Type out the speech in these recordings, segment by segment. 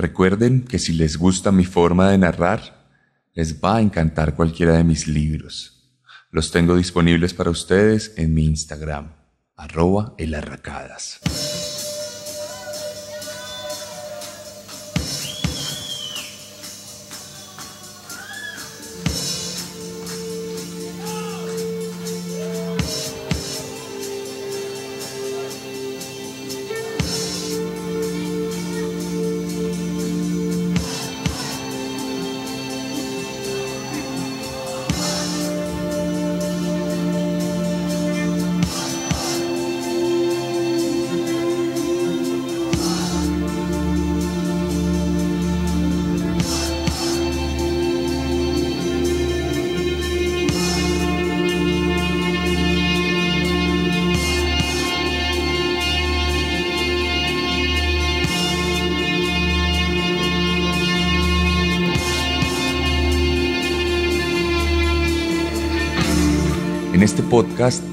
Recuerden que si les gusta mi forma de narrar, les va a encantar cualquiera de mis libros. Los tengo disponibles para ustedes en mi Instagram, arroba elarracadas.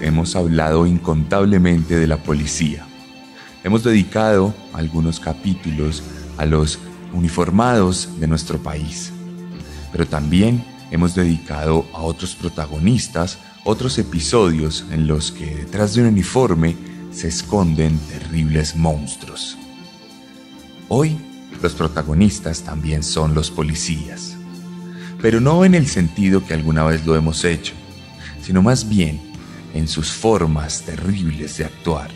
Hemos hablado incontablemente de la policía. Hemos dedicado algunos capítulos a los uniformados de nuestro país, pero también hemos dedicado a otros protagonistas otros episodios en los que detrás de un uniforme se esconden terribles monstruos. Hoy los protagonistas también son los policías, pero no en el sentido que alguna vez lo hemos hecho sino más bien en sus formas terribles de actuar,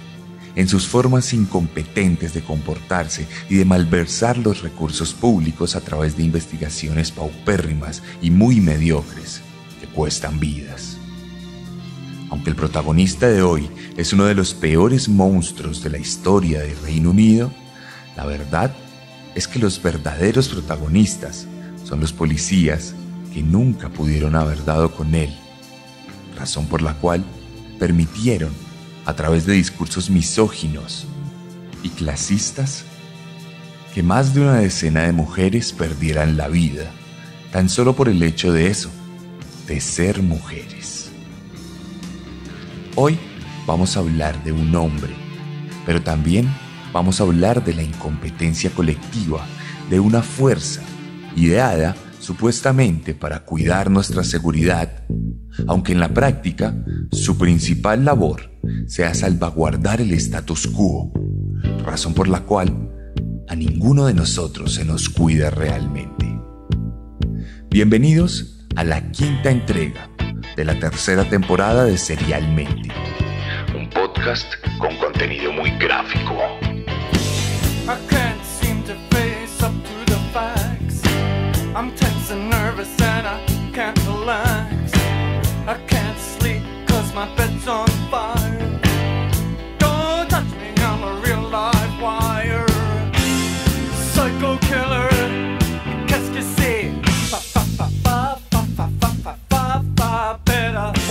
en sus formas incompetentes de comportarse y de malversar los recursos públicos a través de investigaciones paupérrimas y muy mediocres que cuestan vidas. Aunque el protagonista de hoy es uno de los peores monstruos de la historia del Reino Unido, la verdad es que los verdaderos protagonistas son los policías que nunca pudieron haber dado con él razón por la cual permitieron, a través de discursos misóginos y clasistas, que más de una decena de mujeres perdieran la vida, tan solo por el hecho de eso, de ser mujeres. Hoy vamos a hablar de un hombre, pero también vamos a hablar de la incompetencia colectiva, de una fuerza ideada supuestamente para cuidar nuestra seguridad, aunque en la práctica su principal labor sea salvaguardar el status quo, razón por la cual a ninguno de nosotros se nos cuida realmente. Bienvenidos a la quinta entrega de la tercera temporada de Serialmente, un podcast con contenido muy gráfico.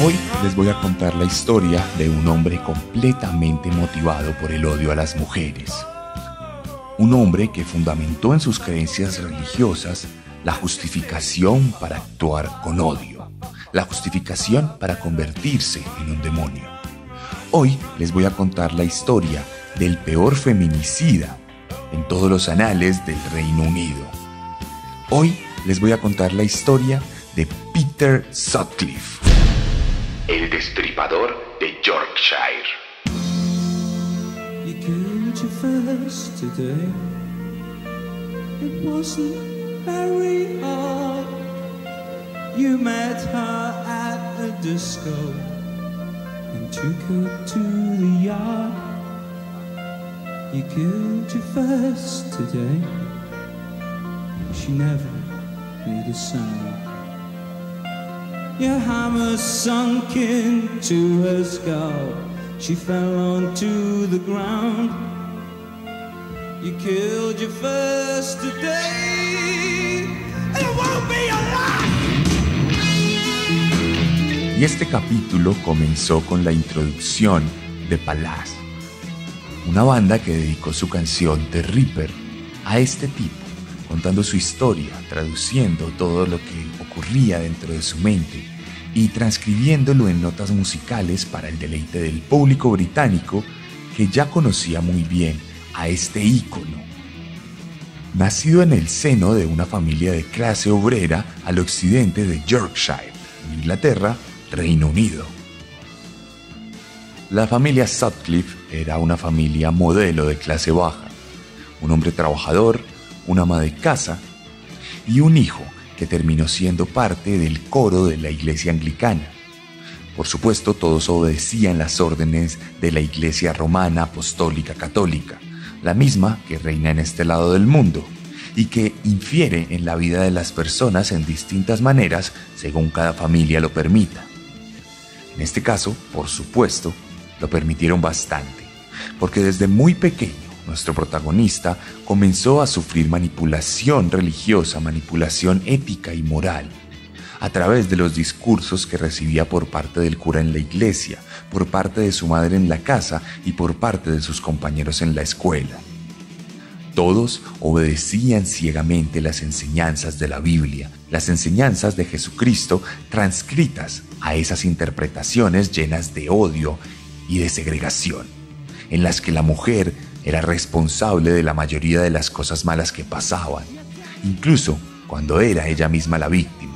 Hoy les voy a contar la historia de un hombre completamente motivado por el odio a las mujeres. Un hombre que fundamentó en sus creencias religiosas la justificación para actuar con odio, la justificación para convertirse en un demonio. Hoy les voy a contar la historia del peor feminicida en todos los anales del Reino Unido. Hoy les voy a contar la historia de Peter Sutcliffe, el destripador de Yorkshire. You killed your first today. It wasn't very hard. You met her at a disco and took her to the yard. You killed your first today. She never made a sound. Your hammer sunk into her skull. She fell onto the ground. You killed your first today. And it won't be your. Y este capítulo comenzó con la introducción de Palaz, una banda que dedicó su canción The Reaper a este tipo, contando su historia, traduciendo todo lo que ocurría dentro de su mente y transcribiéndolo en notas musicales para el deleite del público británico que ya conocía muy bien a este ícono. nacido en el seno de una familia de clase obrera al occidente de Yorkshire, Inglaterra, Reino Unido. La familia Sutcliffe era una familia modelo de clase baja, un hombre trabajador, una ama de casa y un hijo que terminó siendo parte del coro de la iglesia anglicana. Por supuesto, todos obedecían las órdenes de la iglesia romana apostólica católica, la misma que reina en este lado del mundo y que infiere en la vida de las personas en distintas maneras según cada familia lo permita. En este caso, por supuesto, lo permitieron bastante, porque desde muy pequeño nuestro protagonista comenzó a sufrir manipulación religiosa, manipulación ética y moral, a través de los discursos que recibía por parte del cura en la iglesia, por parte de su madre en la casa y por parte de sus compañeros en la escuela. Todos obedecían ciegamente las enseñanzas de la Biblia, las enseñanzas de Jesucristo transcritas a esas interpretaciones llenas de odio y de segregación, en las que la mujer era responsable de la mayoría de las cosas malas que pasaban, incluso cuando era ella misma la víctima,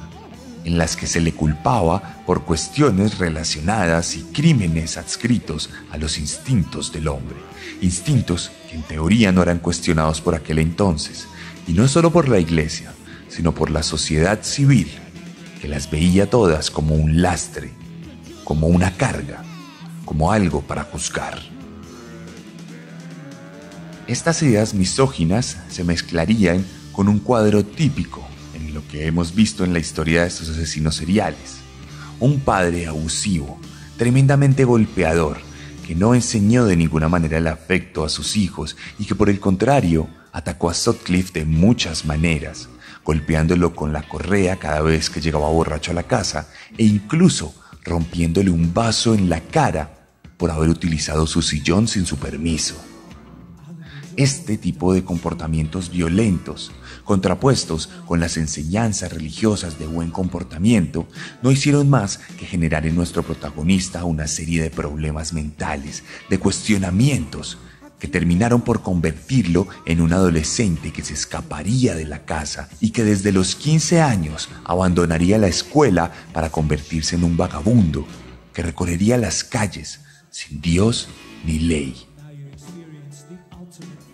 en las que se le culpaba por cuestiones relacionadas y crímenes adscritos a los instintos del hombre, instintos que en teoría no eran cuestionados por aquel entonces, y no solo por la iglesia, sino por la sociedad civil, que las veía todas como un lastre, como una carga, como algo para juzgar. Estas ideas misóginas se mezclarían con un cuadro típico lo que hemos visto en la historia de estos asesinos seriales. Un padre abusivo, tremendamente golpeador, que no enseñó de ninguna manera el afecto a sus hijos y que por el contrario atacó a Sutcliffe de muchas maneras, golpeándolo con la correa cada vez que llegaba borracho a la casa e incluso rompiéndole un vaso en la cara por haber utilizado su sillón sin su permiso. Este tipo de comportamientos violentos, contrapuestos con las enseñanzas religiosas de buen comportamiento, no hicieron más que generar en nuestro protagonista una serie de problemas mentales, de cuestionamientos, que terminaron por convertirlo en un adolescente que se escaparía de la casa y que desde los 15 años abandonaría la escuela para convertirse en un vagabundo que recorrería las calles sin Dios ni ley.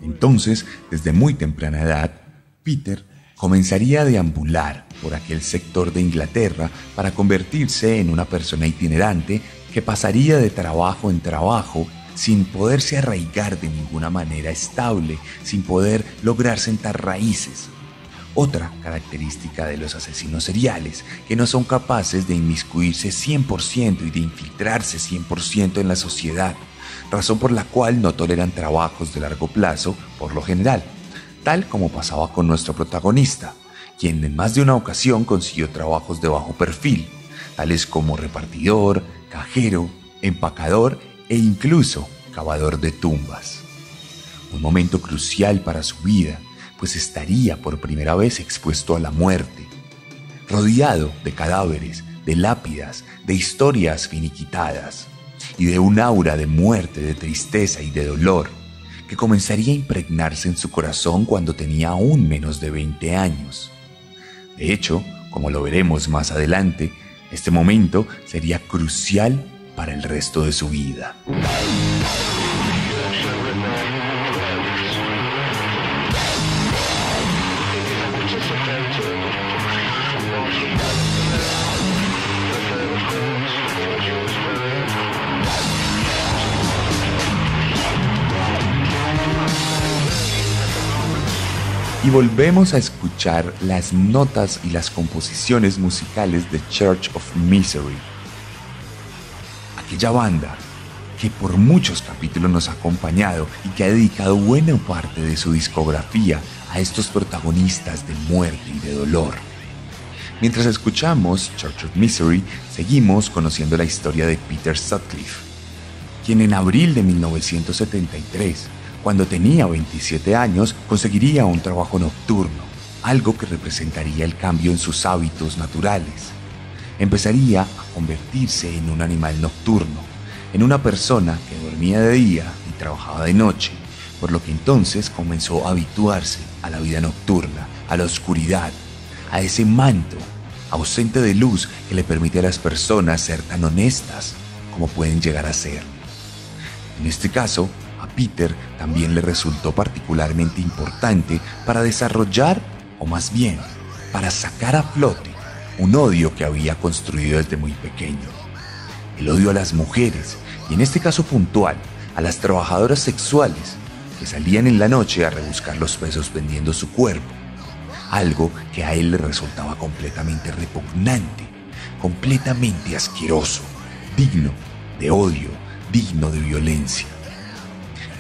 Entonces, desde muy temprana edad, Peter comenzaría a deambular por aquel sector de Inglaterra para convertirse en una persona itinerante que pasaría de trabajo en trabajo sin poderse arraigar de ninguna manera estable, sin poder lograr sentar raíces. Otra característica de los asesinos seriales, que no son capaces de inmiscuirse 100% y de infiltrarse 100% en la sociedad, razón por la cual no toleran trabajos de largo plazo por lo general, tal como pasaba con nuestro protagonista, quien en más de una ocasión consiguió trabajos de bajo perfil, tales como repartidor, cajero, empacador e incluso cavador de tumbas. Un momento crucial para su vida, pues estaría por primera vez expuesto a la muerte, rodeado de cadáveres, de lápidas, de historias finiquitadas y de un aura de muerte, de tristeza y de dolor que comenzaría a impregnarse en su corazón cuando tenía aún menos de 20 años. De hecho, como lo veremos más adelante, este momento sería crucial para el resto de su vida. Y volvemos a escuchar las notas y las composiciones musicales de Church of Misery. Aquella banda que por muchos capítulos nos ha acompañado y que ha dedicado buena parte de su discografía a estos protagonistas de muerte y de dolor. Mientras escuchamos Church of Misery, seguimos conociendo la historia de Peter Sutcliffe, quien en abril de 1973 cuando tenía 27 años, conseguiría un trabajo nocturno, algo que representaría el cambio en sus hábitos naturales. Empezaría a convertirse en un animal nocturno, en una persona que dormía de día y trabajaba de noche, por lo que entonces comenzó a habituarse a la vida nocturna, a la oscuridad, a ese manto ausente de luz que le permite a las personas ser tan honestas como pueden llegar a ser. En este caso, Peter también le resultó particularmente importante para desarrollar, o más bien, para sacar a flote un odio que había construido desde muy pequeño. El odio a las mujeres, y en este caso puntual, a las trabajadoras sexuales que salían en la noche a rebuscar los pesos vendiendo su cuerpo. Algo que a él le resultaba completamente repugnante, completamente asqueroso, digno de odio, digno de violencia.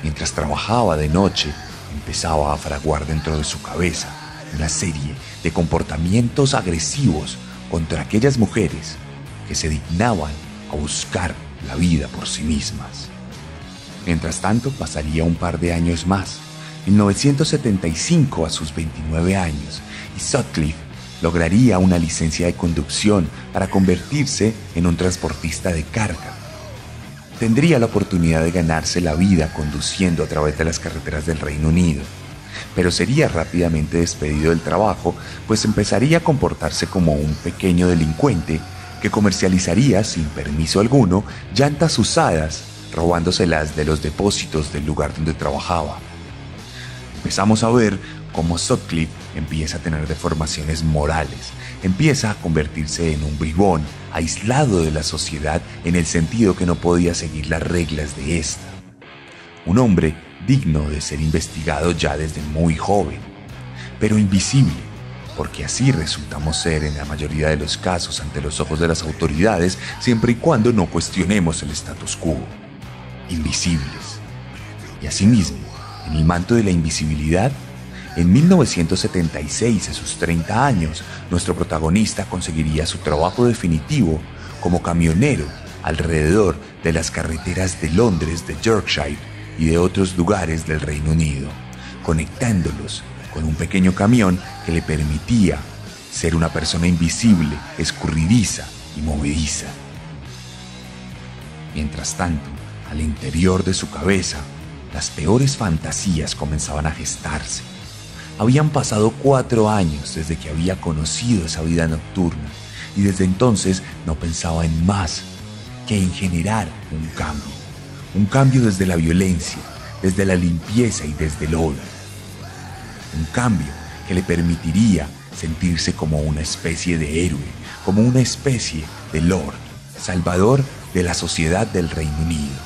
Mientras trabajaba de noche, empezaba a fraguar dentro de su cabeza una serie de comportamientos agresivos contra aquellas mujeres que se dignaban a buscar la vida por sí mismas. Mientras tanto, pasaría un par de años más, en 1975 a sus 29 años, y Sutcliffe lograría una licencia de conducción para convertirse en un transportista de carga. Tendría la oportunidad de ganarse la vida conduciendo a través de las carreteras del Reino Unido, pero sería rápidamente despedido del trabajo, pues empezaría a comportarse como un pequeño delincuente que comercializaría sin permiso alguno llantas usadas, robándoselas de los depósitos del lugar donde trabajaba. Empezamos a ver cómo Sutcliffe empieza a tener deformaciones morales, empieza a convertirse en un bribón, aislado de la sociedad en el sentido que no podía seguir las reglas de esta. Un hombre digno de ser investigado ya desde muy joven, pero invisible, porque así resultamos ser en la mayoría de los casos ante los ojos de las autoridades, siempre y cuando no cuestionemos el status quo. Invisibles. Y asimismo, en el manto de la invisibilidad, en 1976, a sus 30 años, nuestro protagonista conseguiría su trabajo definitivo como camionero alrededor de las carreteras de Londres, de Yorkshire y de otros lugares del Reino Unido, conectándolos con un pequeño camión que le permitía ser una persona invisible, escurridiza y movediza. Mientras tanto, al interior de su cabeza, las peores fantasías comenzaban a gestarse. Habían pasado cuatro años desde que había conocido esa vida nocturna y desde entonces no pensaba en más que en generar un cambio. Un cambio desde la violencia, desde la limpieza y desde el odio. Un cambio que le permitiría sentirse como una especie de héroe, como una especie de lord, salvador de la sociedad del Reino Unido.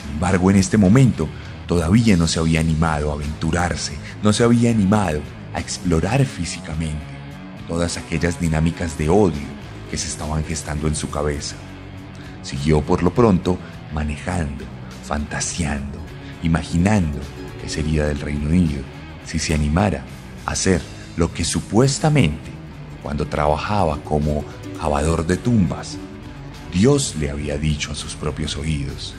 Sin embargo, en este momento todavía no se había animado a aventurarse, no se había animado a explorar físicamente todas aquellas dinámicas de odio que se estaban gestando en su cabeza. Siguió por lo pronto manejando, fantaseando, imaginando que sería del Reino Unido si se animara a hacer lo que supuestamente, cuando trabajaba como cavador de tumbas, Dios le había dicho a sus propios oídos.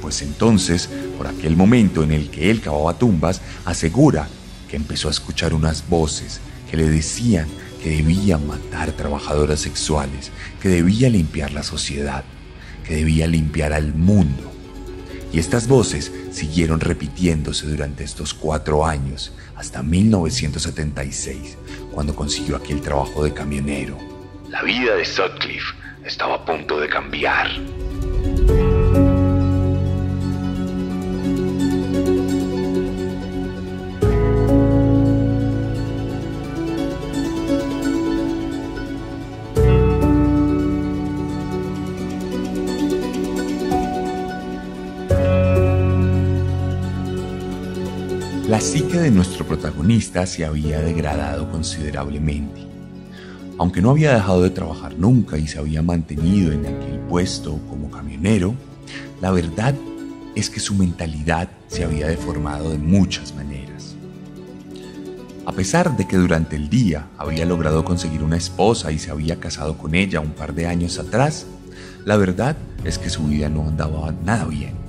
Pues entonces, por aquel momento en el que él cavaba tumbas, asegura que empezó a escuchar unas voces que le decían que debía matar trabajadoras sexuales, que debía limpiar la sociedad, que debía limpiar al mundo. Y estas voces siguieron repitiéndose durante estos cuatro años, hasta 1976, cuando consiguió aquel trabajo de camionero. La vida de Sutcliffe estaba a punto de cambiar. La psique de nuestro protagonista se había degradado considerablemente. Aunque no había dejado de trabajar nunca y se había mantenido en aquel puesto como camionero, la verdad es que su mentalidad se había deformado de muchas maneras. A pesar de que durante el día había logrado conseguir una esposa y se había casado con ella un par de años atrás, la verdad es que su vida no andaba nada bien.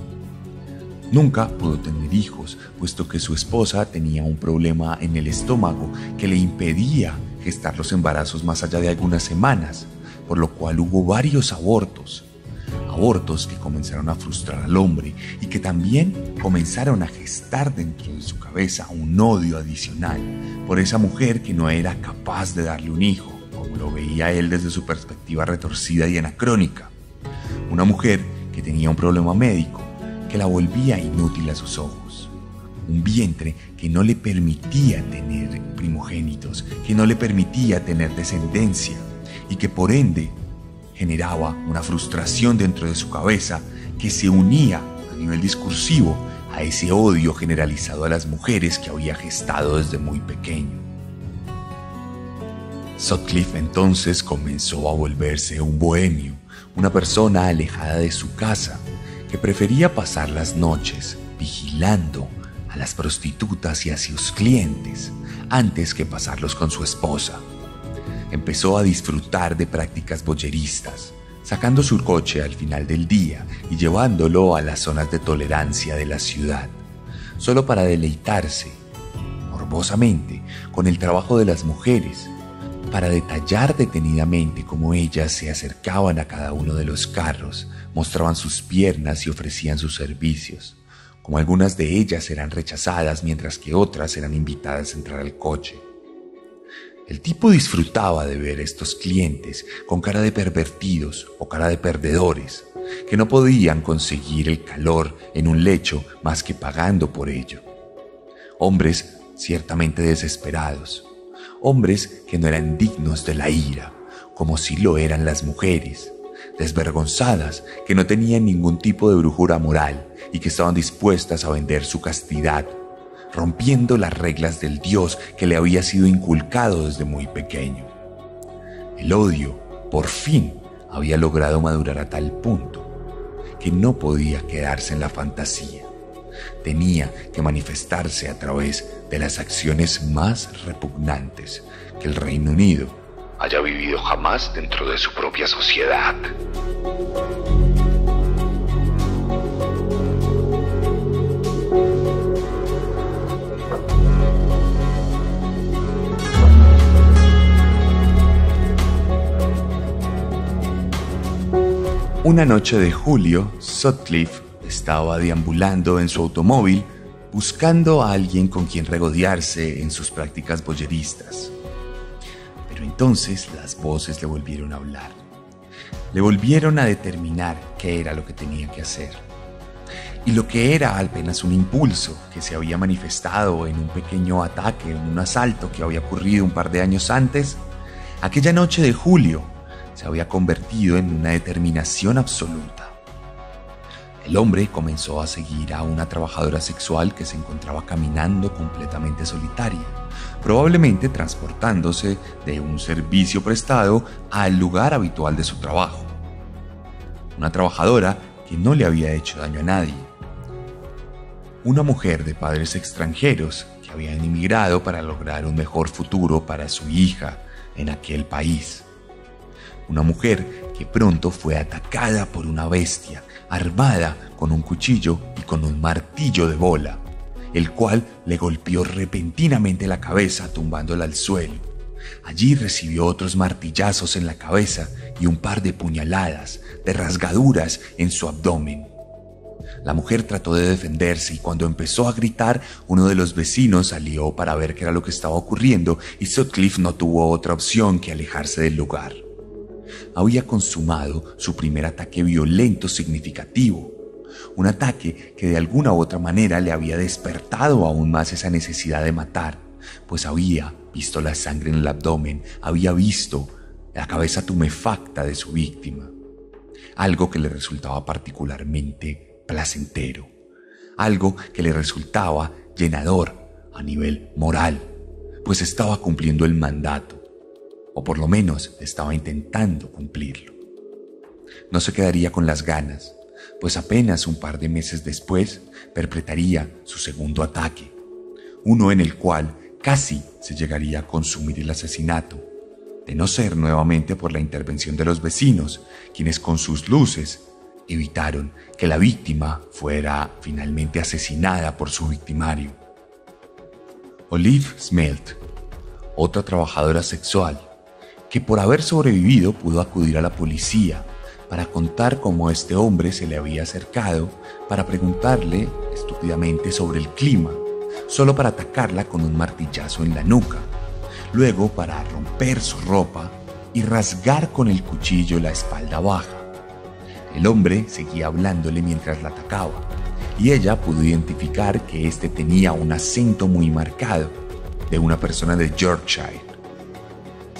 Nunca pudo tener hijos, puesto que su esposa tenía un problema en el estómago que le impedía gestar los embarazos más allá de algunas semanas, por lo cual hubo varios abortos. abortos que comenzaron a frustrar al hombre y que también comenzaron a gestar dentro de su cabeza un odio adicional por esa mujer que no era capaz de darle un hijo, como lo veía él desde su perspectiva retorcida y anacrónica. Una mujer que tenía un problema médico que la volvía inútil a sus ojos. Un vientre que no le permitía tener primogénitos, que no le permitía tener descendencia y que por ende generaba una frustración dentro de su cabeza que se unía a nivel discursivo a ese odio generalizado a las mujeres que había gestado desde muy pequeño. Sutcliffe entonces comenzó a volverse un bohemio, una persona alejada de su casa, que prefería pasar las noches vigilando a las prostitutas y a sus clientes antes que pasarlos con su esposa. Empezó a disfrutar de prácticas boyeristas, sacando su coche al final del día y llevándolo a las zonas de tolerancia de la ciudad, solo para deleitarse, morbosamente, con el trabajo de las mujeres, para detallar detenidamente cómo ellas se acercaban a cada uno de los carros, mostraban sus piernas y ofrecían sus servicios, como algunas de ellas eran rechazadas mientras que otras eran invitadas a entrar al coche. El tipo disfrutaba de ver a estos clientes con cara de pervertidos o cara de perdedores, que no podían conseguir el calor en un lecho más que pagando por ello. Hombres ciertamente desesperados, hombres que no eran dignos de la ira, como si lo eran las mujeres, desvergonzadas, que no tenían ningún tipo de brujura moral y que estaban dispuestas a vender su castidad rompiendo las reglas del Dios que le había sido inculcado desde muy pequeño. El odio, por fin, había logrado madurar a tal punto que no podía quedarse en la fantasía. Tenía que manifestarse a través de las acciones más repugnantes que el Reino Unido haya vivido jamás dentro de su propia sociedad. Una noche de julio, Sutcliffe estaba deambulando en su automóvil buscando a alguien con quien regodearse en sus prácticas boyeristas. Entonces las voces le volvieron a hablar. Le volvieron a determinar qué era lo que tenía que hacer. Y lo que era apenas un impulso que se había manifestado en un pequeño ataque, en un asalto que había ocurrido un par de años antes, aquella noche de julio se había convertido en una determinación absoluta. El hombre comenzó a seguir a una trabajadora sexual que se encontraba caminando completamente solitaria, probablemente transportándose de un servicio prestado al lugar habitual de su trabajo. Una trabajadora que no le había hecho daño a nadie. Una mujer de padres extranjeros que habían emigrado para lograr un mejor futuro para su hija en aquel país una mujer que pronto fue atacada por una bestia armada con un cuchillo y con un martillo de bola, el cual le golpeó repentinamente la cabeza tumbándola al suelo. Allí recibió otros martillazos en la cabeza y un par de puñaladas, de rasgaduras en su abdomen. La mujer trató de defenderse y cuando empezó a gritar, uno de los vecinos salió para ver qué era lo que estaba ocurriendo y Sutcliffe no tuvo otra opción que alejarse del lugar había consumado su primer ataque violento significativo. Un ataque que de alguna u otra manera le había despertado aún más esa necesidad de matar, pues había visto la sangre en el abdomen, había visto la cabeza tumefacta de su víctima. Algo que le resultaba particularmente placentero, algo que le resultaba llenador a nivel moral, pues estaba cumpliendo el mandato o por lo menos estaba intentando cumplirlo. No se quedaría con las ganas, pues apenas un par de meses después perpetraría su segundo ataque, uno en el cual casi se llegaría a consumir el asesinato, de no ser nuevamente por la intervención de los vecinos, quienes con sus luces evitaron que la víctima fuera finalmente asesinada por su victimario. Olive Smelt, otra trabajadora sexual, que por haber sobrevivido pudo acudir a la policía, para contar cómo este hombre se le había acercado para preguntarle estúpidamente sobre el clima, solo para atacarla con un martillazo en la nuca, luego para romper su ropa y rasgar con el cuchillo la espalda baja. El hombre seguía hablándole mientras la atacaba, y ella pudo identificar que éste tenía un acento muy marcado de una persona de Yorkshire.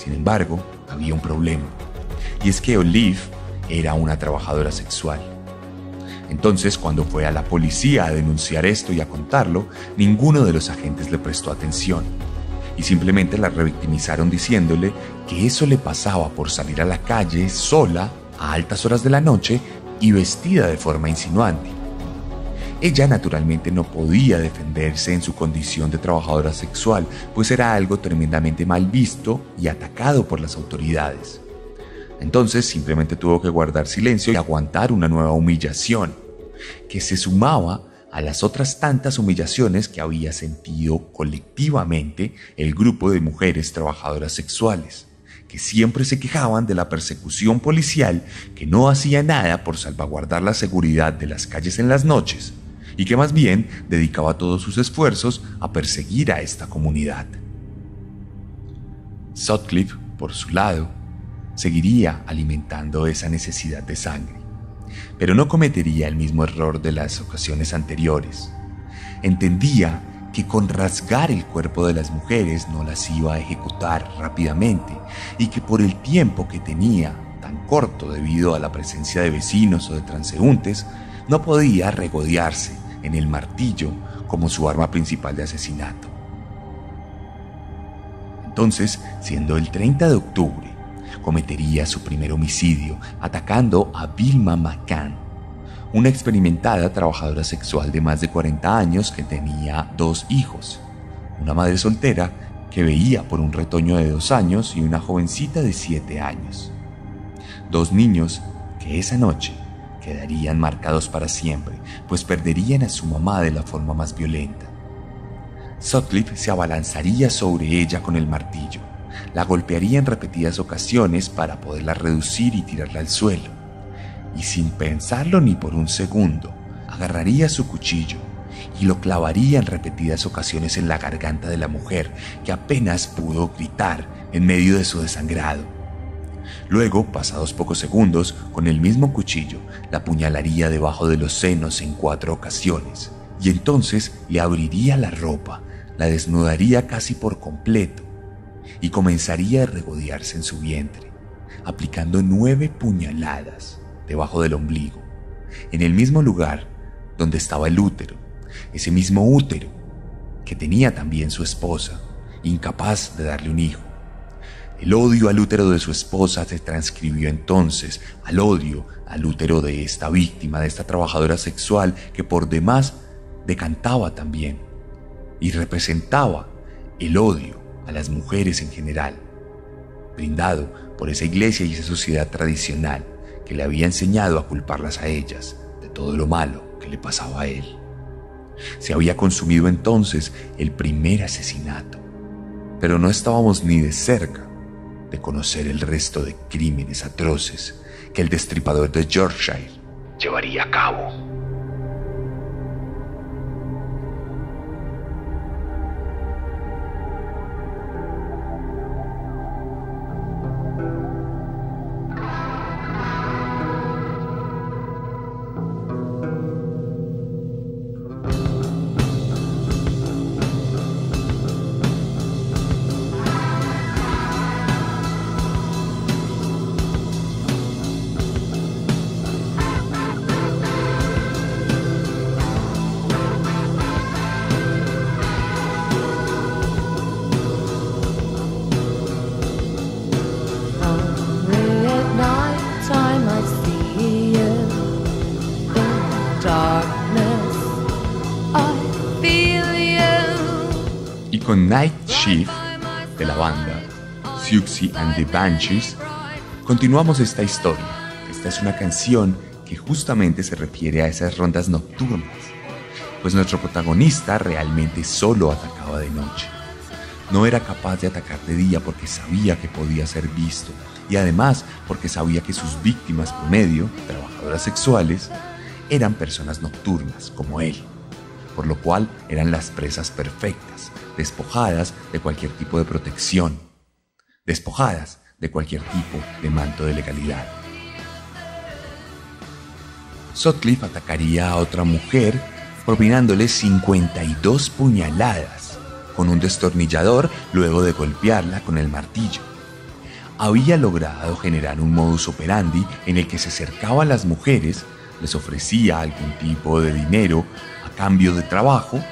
Sin embargo, había un problema, y es que Olive era una trabajadora sexual. Entonces, cuando fue a la policía a denunciar esto y a contarlo, ninguno de los agentes le prestó atención y simplemente la revictimizaron diciéndole que eso le pasaba por salir a la calle sola a altas horas de la noche y vestida de forma insinuante. Ella naturalmente no podía defenderse en su condición de trabajadora sexual, pues era algo tremendamente mal visto y atacado por las autoridades. Entonces simplemente tuvo que guardar silencio y aguantar una nueva humillación, que se sumaba a las otras tantas humillaciones que había sentido colectivamente el grupo de mujeres trabajadoras sexuales, que siempre se quejaban de la persecución policial que no hacía nada por salvaguardar la seguridad de las calles en las noches y que más bien dedicaba todos sus esfuerzos a perseguir a esta comunidad. Sutcliffe, por su lado, seguiría alimentando esa necesidad de sangre, pero no cometería el mismo error de las ocasiones anteriores. Entendía que con rasgar el cuerpo de las mujeres no las iba a ejecutar rápidamente y que por el tiempo que tenía, tan corto debido a la presencia de vecinos o de transeúntes, no podía regodearse en el martillo como su arma principal de asesinato. Entonces, siendo el 30 de octubre, cometería su primer homicidio atacando a Vilma McCann, una experimentada trabajadora sexual de más de 40 años que tenía dos hijos, una madre soltera que veía por un retoño de dos años y una jovencita de siete años. Dos niños que esa noche quedarían marcados para siempre, pues perderían a su mamá de la forma más violenta. Sutcliffe se abalanzaría sobre ella con el martillo, la golpearía en repetidas ocasiones para poderla reducir y tirarla al suelo. Y sin pensarlo ni por un segundo, agarraría su cuchillo y lo clavaría en repetidas ocasiones en la garganta de la mujer, que apenas pudo gritar en medio de su desangrado. Luego, pasados pocos segundos, con el mismo cuchillo, la apuñalaría debajo de los senos en cuatro ocasiones, y entonces le abriría la ropa, la desnudaría casi por completo, y comenzaría a regodearse en su vientre, aplicando nueve puñaladas debajo del ombligo, en el mismo lugar donde estaba el útero, ese mismo útero que tenía también su esposa, incapaz de darle un hijo. El odio al útero de su esposa se transcribió entonces al odio al útero de esta víctima, de esta trabajadora sexual que por demás decantaba también y representaba el odio a las mujeres en general, brindado por esa iglesia y esa sociedad tradicional que le había enseñado a culparlas a ellas de todo lo malo que le pasaba a él. Se había consumido entonces el primer asesinato, pero no estábamos ni de cerca de conocer el resto de crímenes atroces que el destripador de Yorkshire llevaría a cabo. And the Banshees, continuamos esta historia. Esta es una canción que justamente se refiere a esas rondas nocturnas, pues nuestro protagonista realmente solo atacaba de noche. no era capaz de atacar de día porque sabía que podía ser visto y además porque sabía que sus víctimas promedio, trabajadoras sexuales, eran personas nocturnas como él, por lo cual eran las presas perfectas, despojadas de cualquier tipo de protección, despojadas de cualquier tipo de manto de legalidad. Sutcliffe atacaría a otra mujer propinándole 52 puñaladas con un destornillador luego de golpearla con el martillo. Había logrado generar un modus operandi en el que se acercaba a las mujeres, les ofrecía algún tipo de dinero a cambio de trabajo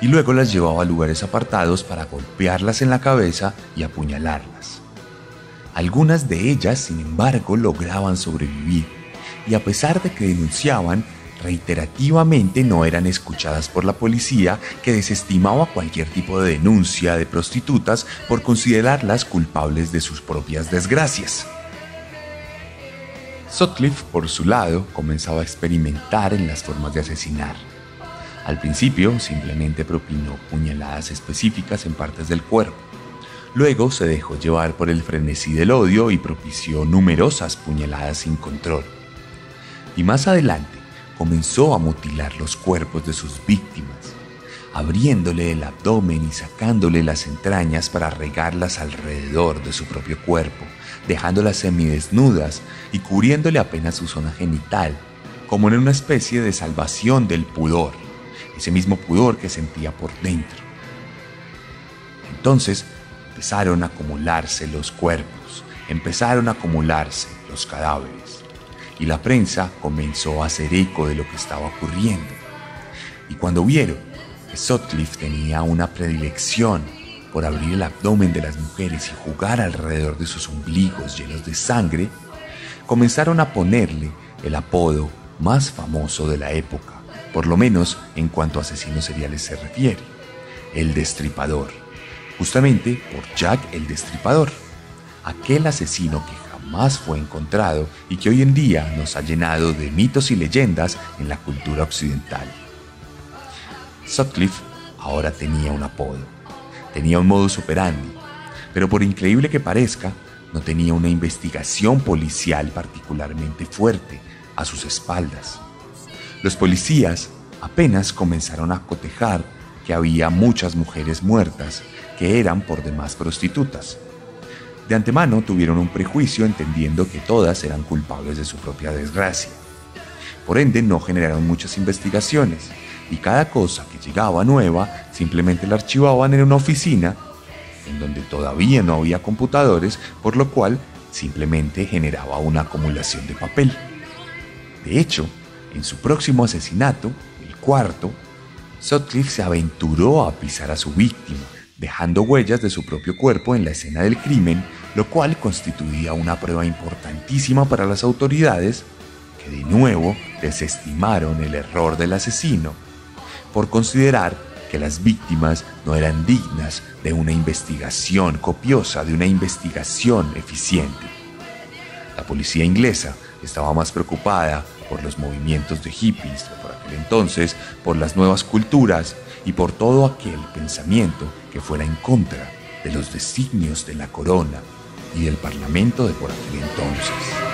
y luego las llevaba a lugares apartados para golpearlas en la cabeza y apuñalarlas. Algunas de ellas, sin embargo, lograban sobrevivir y a pesar de que denunciaban, reiterativamente no eran escuchadas por la policía que desestimaba cualquier tipo de denuncia de prostitutas por considerarlas culpables de sus propias desgracias. Sutcliffe, por su lado, comenzaba a experimentar en las formas de asesinar. Al principio simplemente propinó puñaladas específicas en partes del cuerpo. Luego se dejó llevar por el frenesí del odio y propició numerosas puñaladas sin control. Y más adelante, comenzó a mutilar los cuerpos de sus víctimas, abriéndole el abdomen y sacándole las entrañas para regarlas alrededor de su propio cuerpo, dejándolas semidesnudas y cubriéndole apenas su zona genital, como en una especie de salvación del pudor, ese mismo pudor que sentía por dentro. Entonces empezaron a acumularse los cuerpos, empezaron a acumularse los cadáveres y la prensa comenzó a hacer eco de lo que estaba ocurriendo. Y cuando vieron que Sutcliffe tenía una predilección por abrir el abdomen de las mujeres y jugar alrededor de sus ombligos llenos de sangre, comenzaron a ponerle el apodo más famoso de la época, por lo menos en cuanto a asesinos seriales se refiere, el destripador, justamente por Jack el destripador, aquel asesino que más fue encontrado y que hoy en día nos ha llenado de mitos y leyendas en la cultura occidental. Sutcliffe ahora tenía un apodo, tenía un modus operandi, pero por increíble que parezca, no tenía una investigación policial particularmente fuerte a sus espaldas. Los policías apenas comenzaron a cotejar que había muchas mujeres muertas que eran por demás prostitutas de antemano tuvieron un prejuicio entendiendo que todas eran culpables de su propia desgracia. Por ende, no generaron muchas investigaciones y cada cosa que llegaba nueva simplemente la archivaban en una oficina en donde todavía no había computadores, por lo cual simplemente generaba una acumulación de papel. De hecho, en su próximo asesinato, el cuarto, Sutcliffe se aventuró a pisar a su víctima, dejando huellas de su propio cuerpo en la escena del crimen, lo cual constituía una prueba importantísima para las autoridades, que de nuevo desestimaron el error del asesino, por considerar que las víctimas no eran dignas de una investigación copiosa, de una investigación eficiente. La policía inglesa estaba más preocupada por los movimientos de hippies por aquel entonces, por las nuevas culturas y por todo aquel pensamiento que fuera en contra de los designios de la corona y del parlamento de por aquel entonces.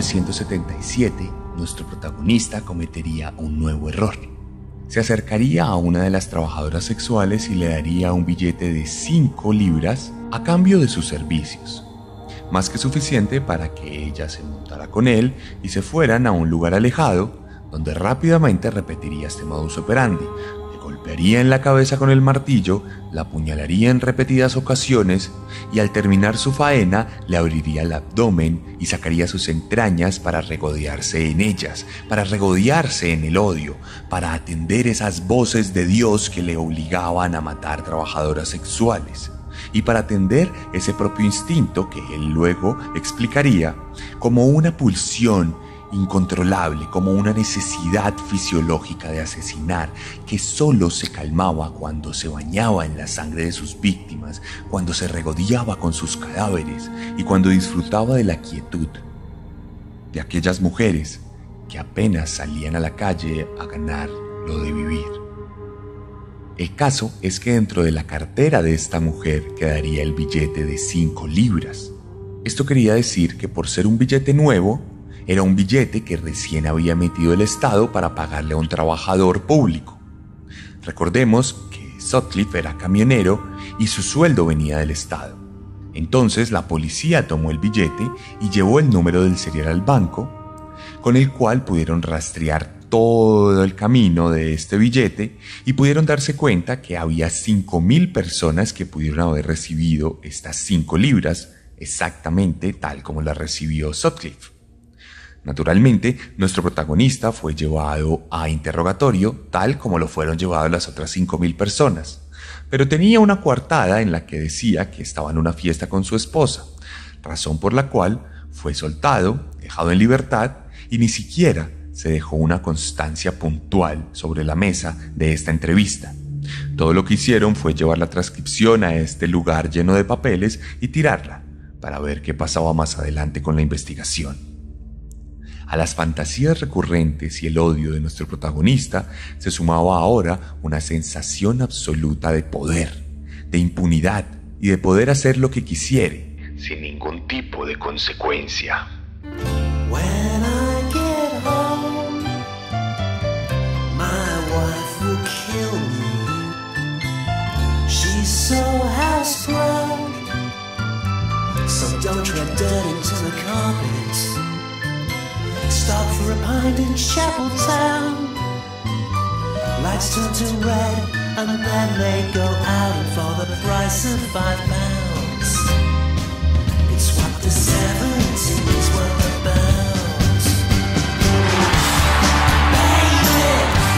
1977, nuestro protagonista cometería un nuevo error. Se acercaría a una de las trabajadoras sexuales y le daría un billete de 5 libras a cambio de sus servicios, más que suficiente para que ella se montara con él y se fueran a un lugar alejado donde rápidamente repetiría este modus operandi, golpearía en la cabeza con el martillo, la apuñalaría en repetidas ocasiones y al terminar su faena le abriría el abdomen y sacaría sus entrañas para regodearse en ellas, para regodearse en el odio, para atender esas voces de Dios que le obligaban a matar trabajadoras sexuales y para atender ese propio instinto que él luego explicaría como una pulsión incontrolable, como una necesidad fisiológica de asesinar, que solo se calmaba cuando se bañaba en la sangre de sus víctimas, cuando se regodeaba con sus cadáveres y cuando disfrutaba de la quietud de aquellas mujeres que apenas salían a la calle a ganar lo de vivir. El caso es que dentro de la cartera de esta mujer quedaría el billete de 5 libras. Esto quería decir que por ser un billete nuevo, era un billete que recién había metido el Estado para pagarle a un trabajador público. Recordemos que Sutcliffe era camionero y su sueldo venía del Estado. Entonces la policía tomó el billete y llevó el número del serial al banco, con el cual pudieron rastrear todo el camino de este billete y pudieron darse cuenta que había 5.000 personas que pudieron haber recibido estas 5 libras exactamente tal como las recibió Sutcliffe. Naturalmente, nuestro protagonista fue llevado a interrogatorio, tal como lo fueron llevadas las otras 5.000 personas, pero tenía una coartada en la que decía que estaba en una fiesta con su esposa, razón por la cual fue soltado, dejado en libertad y ni siquiera se dejó una constancia puntual sobre la mesa de esta entrevista. Todo lo que hicieron fue llevar la transcripción a este lugar lleno de papeles y tirarla para ver qué pasaba más adelante con la investigación. A las fantasías recurrentes y el odio de nuestro protagonista se sumaba ahora una sensación absoluta de poder, de impunidad y de poder hacer lo que quisiere, sin ningún tipo de consecuencia. Stop for a pint in Chapel Town. Lights turn to red and then they go out for the price of five pounds. It's what the seventies were about. Baby,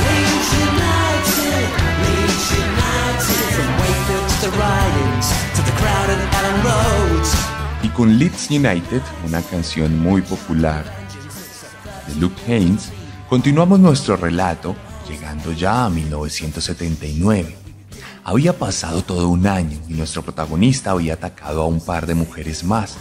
Leeds United, Leeds United. From Wakefield to the Ridings to the crowded Ellen Roads. Y con Leeds United, una canción muy popular Luke Haynes, continuamos nuestro relato llegando ya a 1979. Había pasado todo un año y nuestro protagonista había atacado a un par de mujeres más.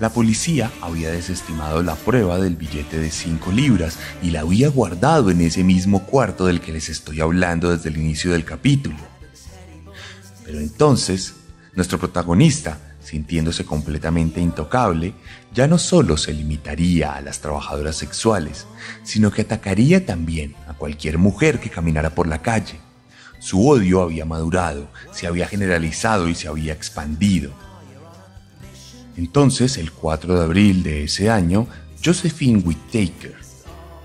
La policía había desestimado la prueba del billete de 5 libras y la había guardado en ese mismo cuarto del que les estoy hablando desde el inicio del capítulo. Pero entonces, nuestro protagonista sintiéndose completamente intocable, ya no solo se limitaría a las trabajadoras sexuales, sino que atacaría también a cualquier mujer que caminara por la calle. Su odio había madurado, se había generalizado y se había expandido. Entonces, el 4 de abril de ese año, Josephine Whittaker,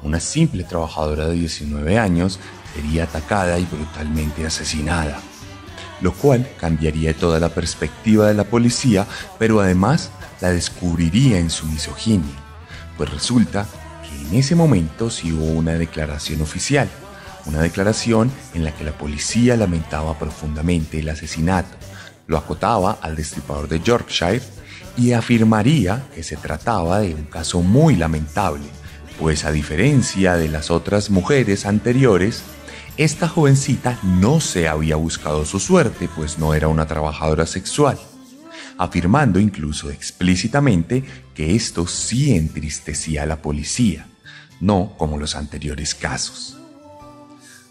una simple trabajadora de 19 años, sería atacada y brutalmente asesinada lo cual cambiaría toda la perspectiva de la policía, pero además la descubriría en su misoginia, pues resulta que en ese momento sí hubo una declaración oficial, una declaración en la que la policía lamentaba profundamente el asesinato, lo acotaba al destripador de Yorkshire y afirmaría que se trataba de un caso muy lamentable, pues a diferencia de las otras mujeres anteriores, esta jovencita no se había buscado su suerte, pues no era una trabajadora sexual, afirmando incluso explícitamente que esto sí entristecía a la policía, no como los anteriores casos.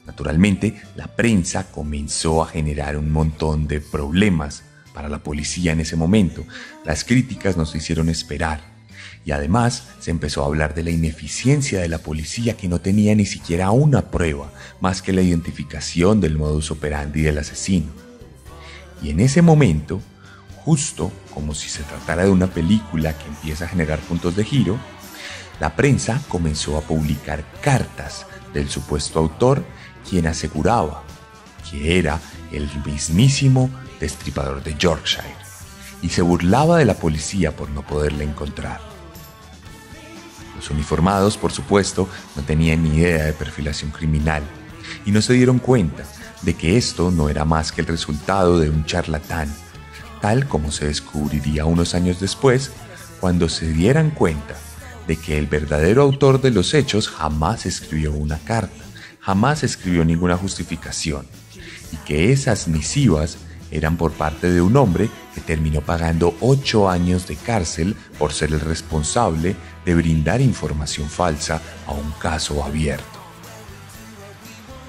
Naturalmente, la prensa comenzó a generar un montón de problemas para la policía en ese momento. Las críticas nos hicieron esperar y además se empezó a hablar de la ineficiencia de la policía que no tenía ni siquiera una prueba más que la identificación del modus operandi del asesino. Y en ese momento, justo como si se tratara de una película que empieza a generar puntos de giro, la prensa comenzó a publicar cartas del supuesto autor quien aseguraba que era el mismísimo destripador de Yorkshire, y se burlaba de la policía por no poderle encontrar. Los uniformados, por supuesto, no tenían ni idea de perfilación criminal y no se dieron cuenta de que esto no era más que el resultado de un charlatán, tal como se descubriría unos años después cuando se dieran cuenta de que el verdadero autor de los hechos jamás escribió una carta, jamás escribió ninguna justificación, y que esas misivas eran por parte de un hombre que terminó pagando ocho años de cárcel por ser el responsable de brindar información falsa a un caso abierto.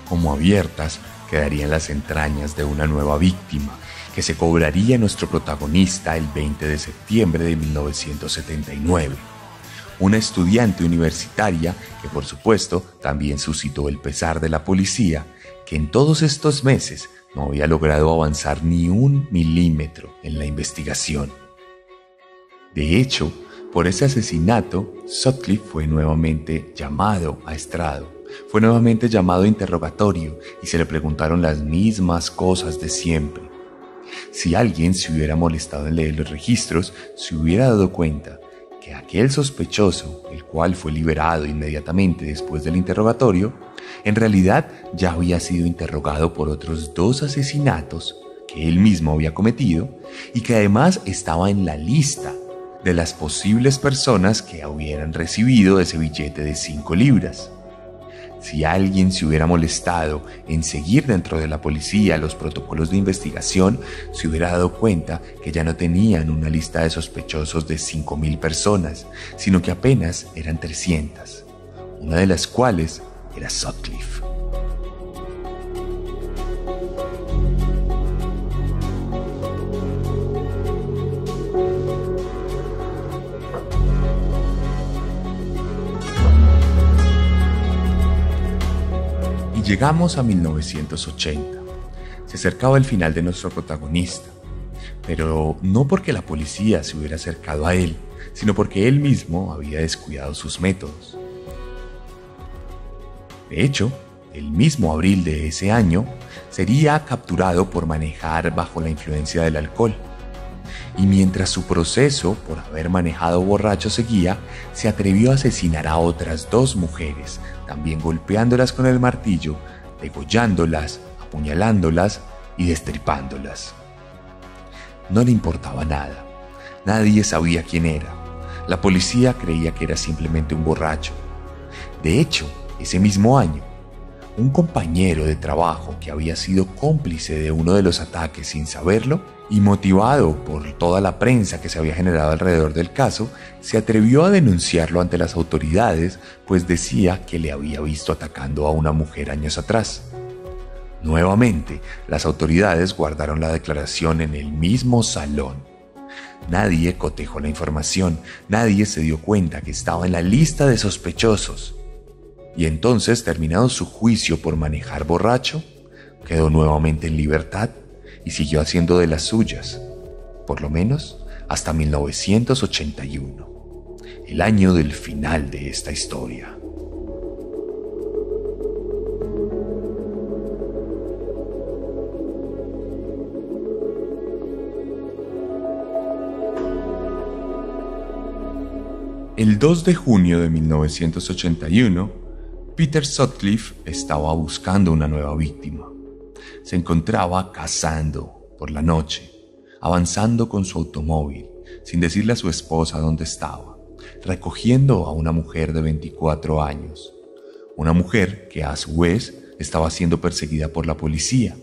Como abiertas quedarían las entrañas de una nueva víctima que se cobraría nuestro protagonista el 20 de septiembre de 1979. Una estudiante universitaria que por supuesto también suscitó el pesar de la policía, que en todos estos meses no había logrado avanzar ni un milímetro en la investigación. De hecho, por ese asesinato, Sutcliffe fue nuevamente llamado a estrado, fue nuevamente llamado a interrogatorio y se le preguntaron las mismas cosas de siempre. Si alguien se hubiera molestado en leer los registros, se hubiera dado cuenta que aquel sospechoso, el cual fue liberado inmediatamente después del interrogatorio, en realidad ya había sido interrogado por otros dos asesinatos que él mismo había cometido y que además estaba en la lista de las posibles personas que hubieran recibido ese billete de 5 libras. Si alguien se hubiera molestado en seguir dentro de la policía los protocolos de investigación, se hubiera dado cuenta que ya no tenían una lista de sospechosos de 5.000 personas, sino que apenas eran 300, una de las cuales Sutcliffe. Y llegamos a 1980. Se acercaba el final de nuestro protagonista, pero no porque la policía se hubiera acercado a él, sino porque él mismo había descuidado sus métodos. De hecho, el mismo abril de ese año, sería capturado por manejar bajo la influencia del alcohol. Y mientras su proceso por haber manejado borracho seguía, se atrevió a asesinar a otras dos mujeres, también golpeándolas con el martillo, degollándolas, apuñalándolas y destripándolas. No le importaba nada. Nadie sabía quién era. La policía creía que era simplemente un borracho. De hecho, ese mismo año, un compañero de trabajo que había sido cómplice de uno de los ataques sin saberlo y motivado por toda la prensa que se había generado alrededor del caso, se atrevió a denunciarlo ante las autoridades, pues decía que le había visto atacando a una mujer años atrás. Nuevamente, las autoridades guardaron la declaración en el mismo salón. Nadie cotejó la información, nadie se dio cuenta que estaba en la lista de sospechosos y entonces, terminado su juicio por manejar borracho, quedó nuevamente en libertad y siguió haciendo de las suyas, por lo menos hasta 1981, el año del final de esta historia. El 2 de junio de 1981, Peter Sutcliffe estaba buscando una nueva víctima. Se encontraba cazando por la noche, avanzando con su automóvil, sin decirle a su esposa dónde estaba, recogiendo a una mujer de 24 años. Una mujer que a su vez estaba siendo perseguida por la policía,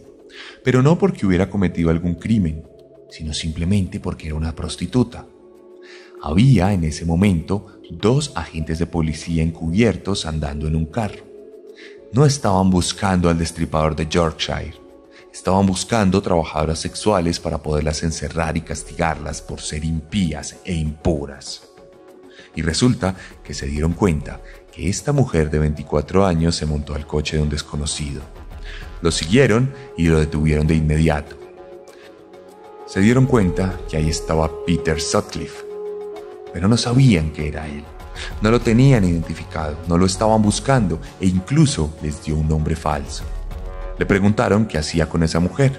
pero no porque hubiera cometido algún crimen, sino simplemente porque era una prostituta. Había en ese momento dos agentes de policía encubiertos andando en un carro. No estaban buscando al destripador de Yorkshire, estaban buscando trabajadoras sexuales para poderlas encerrar y castigarlas por ser impías e impuras. Y resulta que se dieron cuenta que esta mujer de 24 años se montó al coche de un desconocido. Lo siguieron y lo detuvieron de inmediato. Se dieron cuenta que ahí estaba Peter Sutcliffe, pero no sabían que era él. No lo tenían identificado, no lo estaban buscando e incluso les dio un nombre falso. Le preguntaron qué hacía con esa mujer.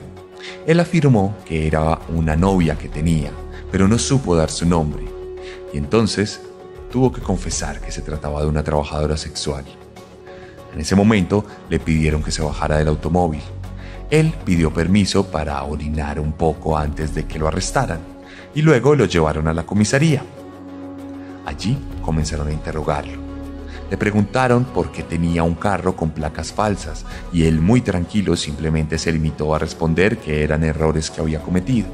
Él afirmó que era una novia que tenía, pero no supo dar su nombre. Y entonces tuvo que confesar que se trataba de una trabajadora sexual. En ese momento le pidieron que se bajara del automóvil. Él pidió permiso para orinar un poco antes de que lo arrestaran y luego lo llevaron a la comisaría. Allí comenzaron a interrogarlo. Le preguntaron por qué tenía un carro con placas falsas y él muy tranquilo simplemente se limitó a responder que eran errores que había cometido.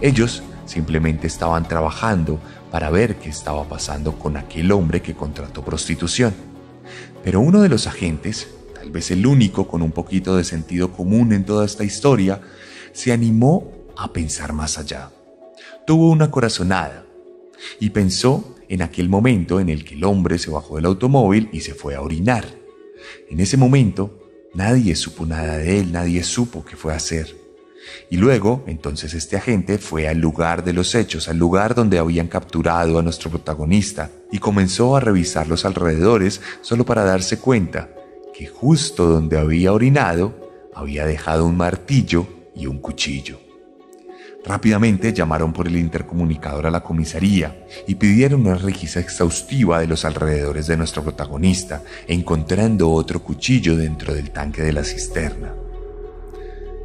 Ellos simplemente estaban trabajando para ver qué estaba pasando con aquel hombre que contrató prostitución. Pero uno de los agentes, tal vez el único con un poquito de sentido común en toda esta historia, se animó a pensar más allá. Tuvo una corazonada y pensó en aquel momento en el que el hombre se bajó del automóvil y se fue a orinar. En ese momento, nadie supo nada de él, nadie supo qué fue a hacer. Y luego, entonces este agente fue al lugar de los hechos, al lugar donde habían capturado a nuestro protagonista, y comenzó a revisar los alrededores solo para darse cuenta que justo donde había orinado había dejado un martillo y un cuchillo. Rápidamente llamaron por el intercomunicador a la comisaría y pidieron una requisa exhaustiva de los alrededores de nuestro protagonista, encontrando otro cuchillo dentro del tanque de la cisterna.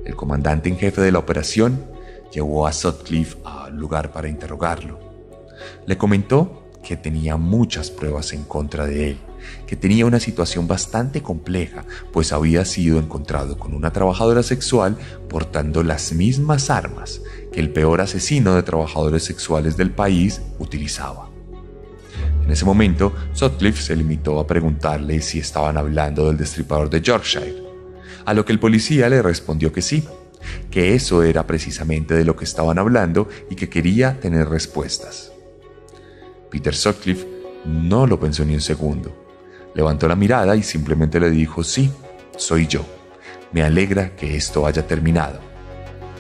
El comandante en jefe de la operación llevó a Sutcliffe al lugar para interrogarlo. Le comentó que tenía muchas pruebas en contra de él, que tenía una situación bastante compleja, pues había sido encontrado con una trabajadora sexual portando las mismas armas que el peor asesino de trabajadores sexuales del país utilizaba. En ese momento, Sutcliffe se limitó a preguntarle si estaban hablando del destripador de Yorkshire, a lo que el policía le respondió que sí, que eso era precisamente de lo que estaban hablando y que quería tener respuestas. Peter Sutcliffe no lo pensó ni un segundo. Levantó la mirada y simplemente le dijo, sí, soy yo. Me alegra que esto haya terminado.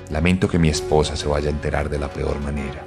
Lamento que mi esposa se vaya a enterar de la peor manera.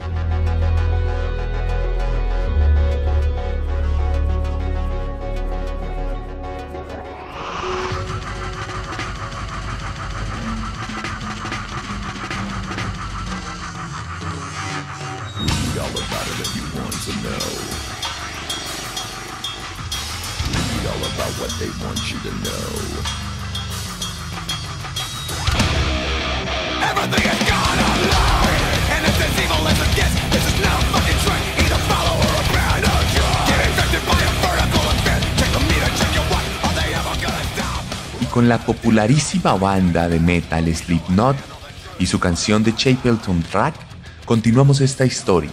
La popularísima banda de metal Slipknot y su canción de Chapelton Track, continuamos esta historia.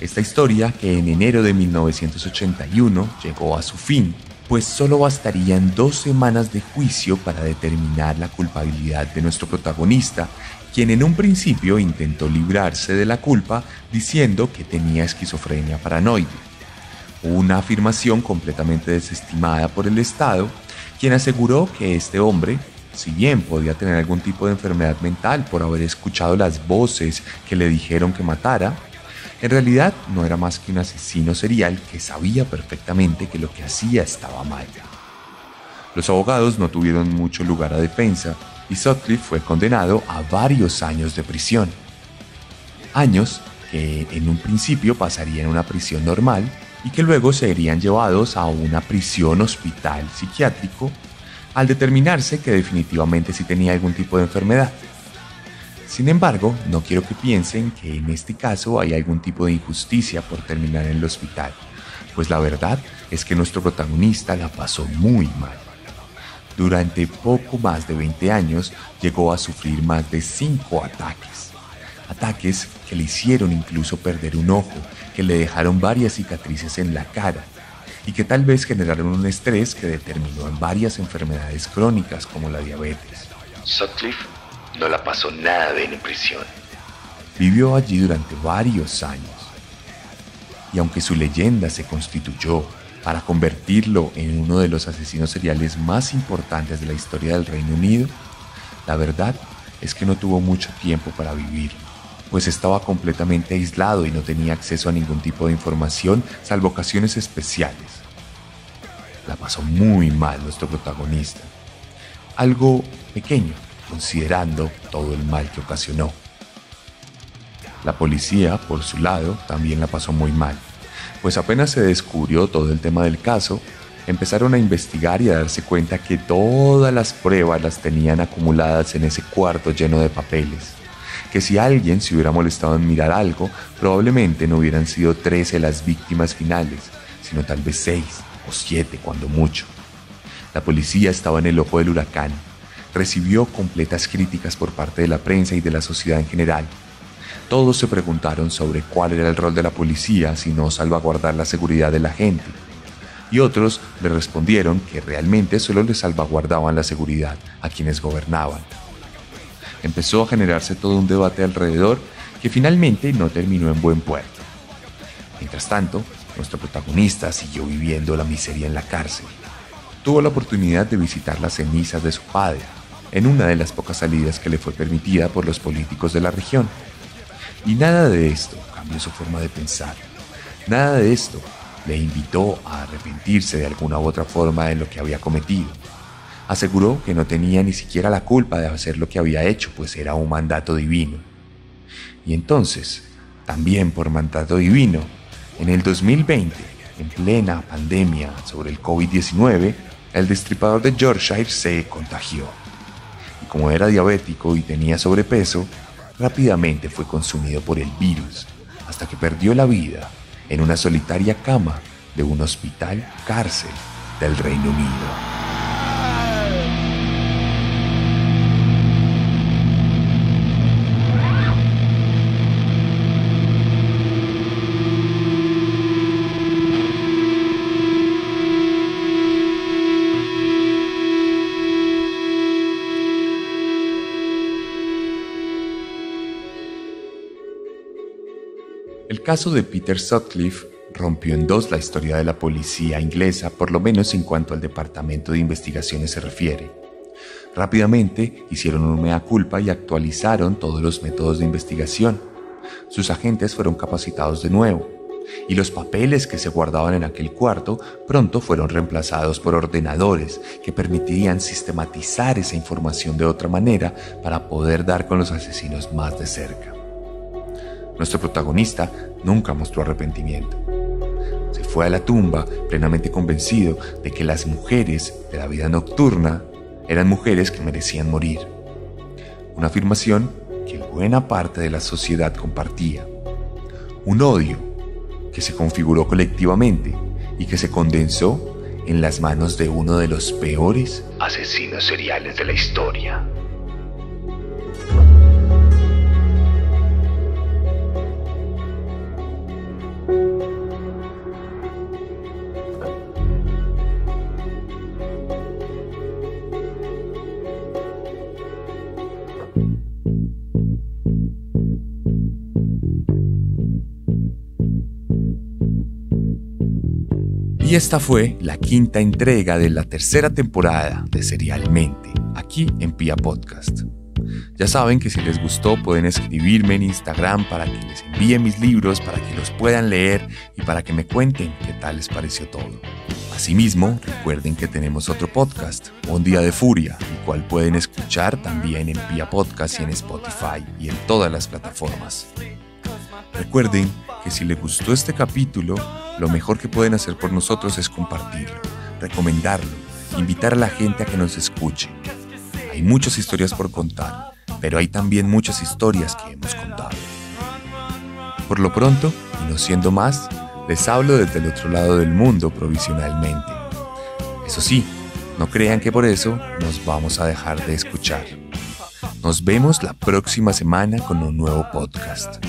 Esta historia que en enero de 1981 llegó a su fin, pues solo bastarían dos semanas de juicio para determinar la culpabilidad de nuestro protagonista, quien en un principio intentó librarse de la culpa diciendo que tenía esquizofrenia paranoide. Una afirmación completamente desestimada por el Estado, quien aseguró que este hombre, si bien podía tener algún tipo de enfermedad mental por haber escuchado las voces que le dijeron que matara, en realidad no era más que un asesino serial que sabía perfectamente que lo que hacía estaba mal. Los abogados no tuvieron mucho lugar a defensa y Sutcliffe fue condenado a varios años de prisión. Años que en un principio pasarían en una prisión normal y que luego serían llevados a una prisión hospital psiquiátrico al determinarse que definitivamente sí tenía algún tipo de enfermedad. Sin embargo, no quiero que piensen que en este caso hay algún tipo de injusticia por terminar en el hospital, pues la verdad es que nuestro protagonista la pasó muy mal. Durante poco más de 20 años llegó a sufrir más de 5 ataques. Ataques que le hicieron incluso perder un ojo, que le dejaron varias cicatrices en la cara y que tal vez generaron un estrés que determinó en varias enfermedades crónicas como la diabetes. Sutcliffe no la pasó nada bien en prisión. Vivió allí durante varios años. Y aunque su leyenda se constituyó para convertirlo en uno de los asesinos seriales más importantes de la historia del Reino Unido, la verdad es que no tuvo mucho tiempo para vivir, pues estaba completamente aislado y no tenía acceso a ningún tipo de información salvo ocasiones especiales. La pasó muy mal nuestro protagonista. Algo pequeño, considerando todo el mal que ocasionó. La policía, por su lado, también la pasó muy mal, pues apenas se descubrió todo el tema del caso, empezaron a investigar y a darse cuenta que todas las pruebas las tenían acumuladas en ese cuarto lleno de papeles, que si alguien se hubiera molestado en mirar algo, probablemente no hubieran sido 13 las víctimas finales, sino tal vez 6 o 7 cuando mucho. La policía estaba en el ojo del huracán, recibió completas críticas por parte de la prensa y de la sociedad en general, todos se preguntaron sobre cuál era el rol de la policía si no salvaguardar la seguridad de la gente. Y otros le respondieron que realmente solo le salvaguardaban la seguridad a quienes gobernaban. Empezó a generarse todo un debate alrededor que finalmente no terminó en buen puerto. Mientras tanto, nuestro protagonista siguió viviendo la miseria en la cárcel. Tuvo la oportunidad de visitar las cenizas de su padre, en una de las pocas salidas que le fue permitida por los políticos de la región. Y nada de esto cambió su forma de pensar. Nada de esto le invitó a arrepentirse de alguna u otra forma de lo que había cometido. Aseguró que no tenía ni siquiera la culpa de hacer lo que había hecho, pues era un mandato divino. Y entonces, también por mandato divino, en el 2020, en plena pandemia sobre el COVID-19, el destripador de Yorkshire se contagió. Y como era diabético y tenía sobrepeso, rápidamente fue consumido por el virus hasta que perdió la vida en una solitaria cama de un hospital cárcel del Reino Unido. El caso de Peter Sutcliffe rompió en dos la historia de la policía inglesa, por lo menos en cuanto al departamento de investigaciones se refiere. Rápidamente hicieron un mea culpa y actualizaron todos los métodos de investigación. Sus agentes fueron capacitados de nuevo, y los papeles que se guardaban en aquel cuarto pronto fueron reemplazados por ordenadores que permitirían sistematizar esa información de otra manera para poder dar con los asesinos más de cerca. Nuestro protagonista nunca mostró arrepentimiento. Se fue a la tumba plenamente convencido de que las mujeres de la vida nocturna eran mujeres que merecían morir. Una afirmación que buena parte de la sociedad compartía. Un odio que se configuró colectivamente y que se condensó en las manos de uno de los peores asesinos seriales de la historia. Y esta fue la quinta entrega de la tercera temporada de Serialmente, aquí en Pia Podcast. Ya saben que si les gustó pueden escribirme en Instagram para que les envíe mis libros, para que los puedan leer y para que me cuenten qué tal les pareció todo. Asimismo, recuerden que tenemos otro podcast, Un Día de Furia, el cual pueden escuchar también en Pia Podcast y en Spotify y en todas las plataformas. Recuerden que si les gustó este capítulo, lo mejor que pueden hacer por nosotros es compartirlo, recomendarlo, invitar a la gente a que nos escuche. Hay muchas historias por contar, pero hay también muchas historias que hemos contado. Por lo pronto, y no siendo más, les hablo desde el otro lado del mundo provisionalmente. Eso sí, no crean que por eso nos vamos a dejar de escuchar. Nos vemos la próxima semana con un nuevo podcast.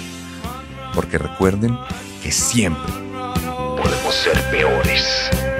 Porque recuerden que siempre Podemos ser peores.